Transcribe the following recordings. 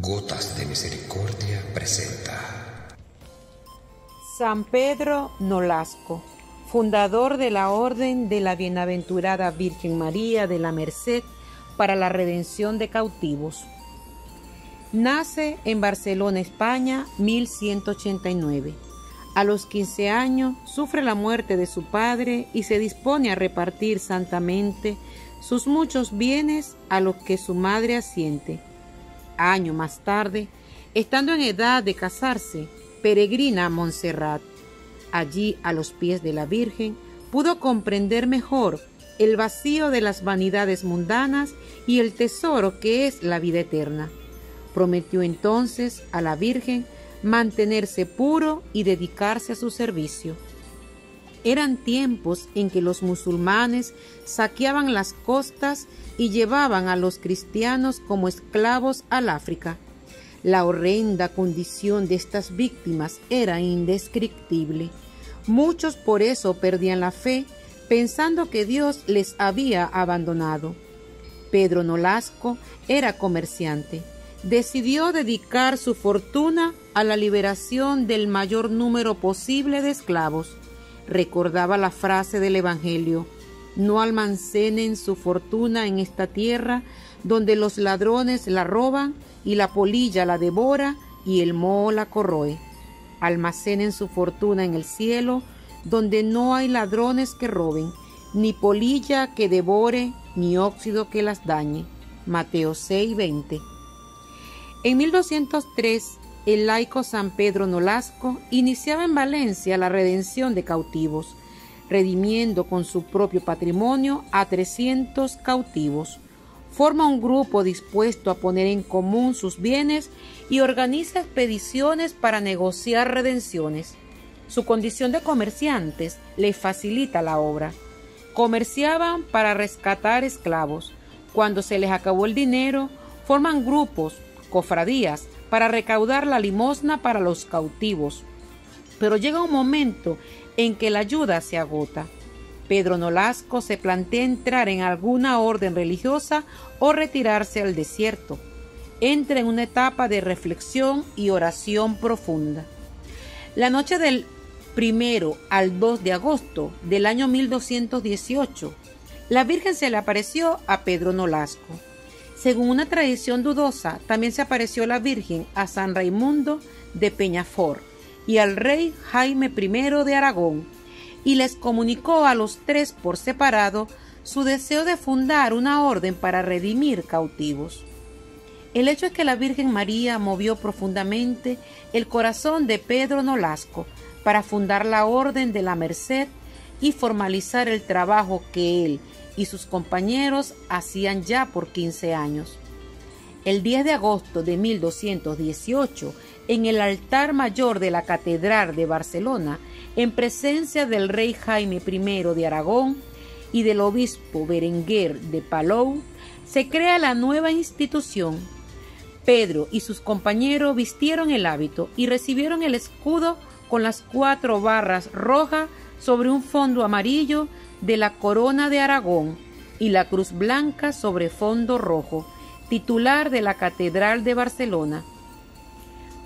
Gotas de Misericordia presenta San Pedro Nolasco, fundador de la Orden de la Bienaventurada Virgen María de la Merced para la redención de cautivos. Nace en Barcelona, España, 1189. A los 15 años sufre la muerte de su padre y se dispone a repartir santamente sus muchos bienes a los que su madre asiente Año más tarde, estando en edad de casarse, peregrina a Montserrat. Allí, a los pies de la Virgen, pudo comprender mejor el vacío de las vanidades mundanas y el tesoro que es la vida eterna. Prometió entonces a la Virgen mantenerse puro y dedicarse a su servicio. Eran tiempos en que los musulmanes saqueaban las costas y llevaban a los cristianos como esclavos al África. La horrenda condición de estas víctimas era indescriptible. Muchos por eso perdían la fe, pensando que Dios les había abandonado. Pedro Nolasco era comerciante. Decidió dedicar su fortuna a la liberación del mayor número posible de esclavos recordaba la frase del Evangelio, no almancenen su fortuna en esta tierra, donde los ladrones la roban y la polilla la devora y el moho la corroe. Almacenen su fortuna en el cielo, donde no hay ladrones que roben, ni polilla que devore, ni óxido que las dañe. Mateo 6:20. En 1203, el laico San Pedro Nolasco iniciaba en Valencia la redención de cautivos, redimiendo con su propio patrimonio a 300 cautivos. Forma un grupo dispuesto a poner en común sus bienes y organiza expediciones para negociar redenciones. Su condición de comerciantes le facilita la obra. Comerciaban para rescatar esclavos. Cuando se les acabó el dinero, forman grupos, cofradías, para recaudar la limosna para los cautivos. Pero llega un momento en que la ayuda se agota. Pedro Nolasco se plantea entrar en alguna orden religiosa o retirarse al desierto. Entra en una etapa de reflexión y oración profunda. La noche del primero al 2 de agosto del año 1218, la Virgen se le apareció a Pedro Nolasco. Según una tradición dudosa, también se apareció la Virgen a San Raimundo de Peñafort y al rey Jaime I de Aragón, y les comunicó a los tres por separado su deseo de fundar una orden para redimir cautivos. El hecho es que la Virgen María movió profundamente el corazón de Pedro Nolasco para fundar la Orden de la Merced y formalizar el trabajo que él y sus compañeros hacían ya por 15 años. El 10 de agosto de 1218, en el altar mayor de la Catedral de Barcelona, en presencia del rey Jaime I de Aragón y del obispo Berenguer de Palou, se crea la nueva institución. Pedro y sus compañeros vistieron el hábito y recibieron el escudo con las cuatro barras rojas sobre un fondo amarillo de la corona de Aragón y la cruz blanca sobre fondo rojo, titular de la Catedral de Barcelona.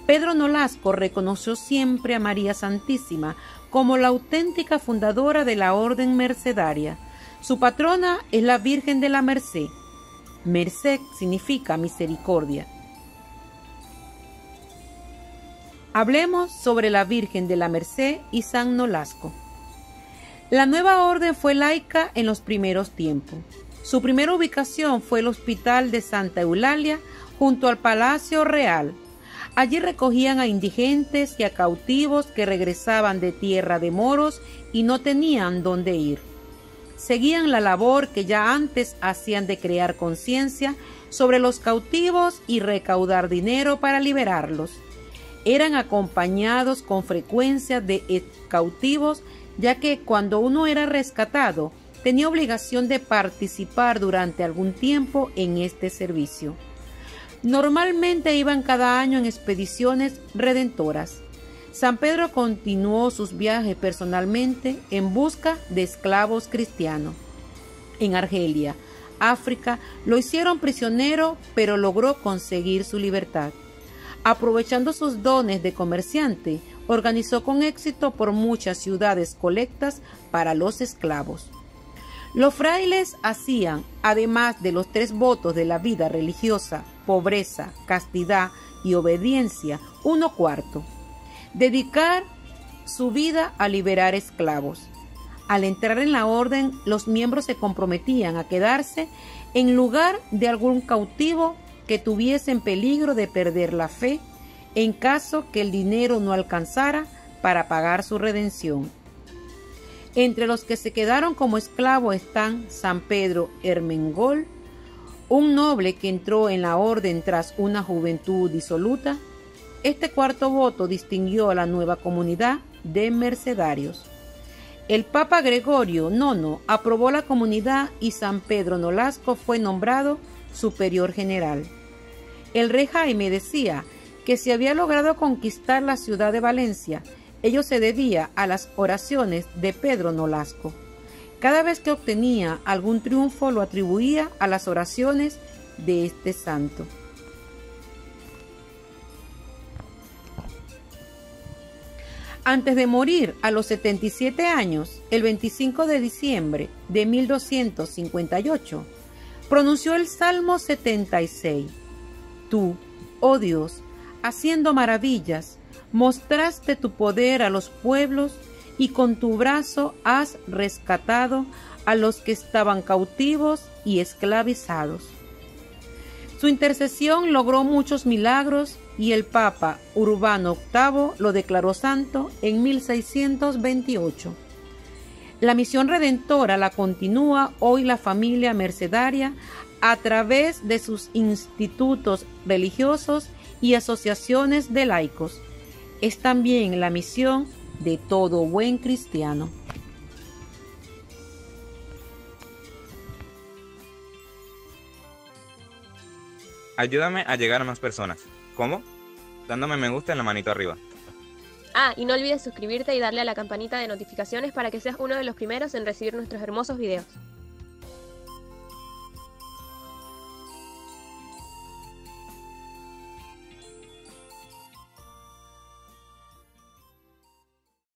Pedro Nolasco reconoció siempre a María Santísima como la auténtica fundadora de la Orden Mercedaria. Su patrona es la Virgen de la Merced. Merced significa misericordia. Hablemos sobre la Virgen de la Merced y San Nolasco. La nueva orden fue laica en los primeros tiempos. Su primera ubicación fue el Hospital de Santa Eulalia junto al Palacio Real. Allí recogían a indigentes y a cautivos que regresaban de tierra de moros y no tenían dónde ir. Seguían la labor que ya antes hacían de crear conciencia sobre los cautivos y recaudar dinero para liberarlos. Eran acompañados con frecuencia de cautivos ya que cuando uno era rescatado tenía obligación de participar durante algún tiempo en este servicio. Normalmente iban cada año en expediciones redentoras. San Pedro continuó sus viajes personalmente en busca de esclavos cristianos. En Argelia, África, lo hicieron prisionero, pero logró conseguir su libertad. Aprovechando sus dones de comerciante, organizó con éxito por muchas ciudades colectas para los esclavos. Los frailes hacían, además de los tres votos de la vida religiosa, pobreza, castidad y obediencia, uno cuarto. Dedicar su vida a liberar esclavos. Al entrar en la orden, los miembros se comprometían a quedarse en lugar de algún cautivo que tuviese en peligro de perder la fe en caso que el dinero no alcanzara para pagar su redención. Entre los que se quedaron como esclavos están San Pedro Hermengol, un noble que entró en la orden tras una juventud disoluta. Este cuarto voto distinguió a la nueva comunidad de mercedarios. El Papa Gregorio IX aprobó la comunidad y San Pedro Nolasco fue nombrado superior general. El rey Jaime decía que se había logrado conquistar la ciudad de Valencia Ello se debía a las oraciones de Pedro Nolasco. Cada vez que obtenía algún triunfo lo atribuía a las oraciones de este santo. Antes de morir a los 77 años, el 25 de diciembre de 1258, pronunció el Salmo 76. Tú, oh Dios, haciendo maravillas, mostraste tu poder a los pueblos y con tu brazo has rescatado a los que estaban cautivos y esclavizados. Su intercesión logró muchos milagros y el Papa Urbano VIII lo declaró santo en 1628. La misión redentora la continúa hoy la familia mercedaria a través de sus institutos religiosos y asociaciones de laicos es también la misión de todo buen cristiano. Ayúdame a llegar a más personas. ¿Cómo? Dándome me gusta en la manito arriba. Ah, y no olvides suscribirte y darle a la campanita de notificaciones para que seas uno de los primeros en recibir nuestros hermosos videos.